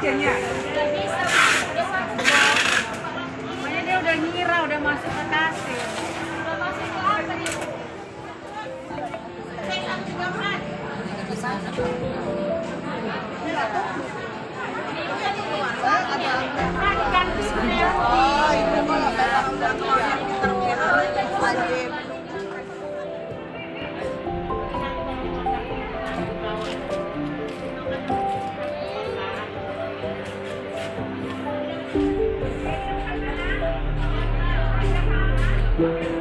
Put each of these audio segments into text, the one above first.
agennya. Makanya dia udah ngira, udah masuk ke kasir. Apa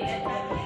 Yeah.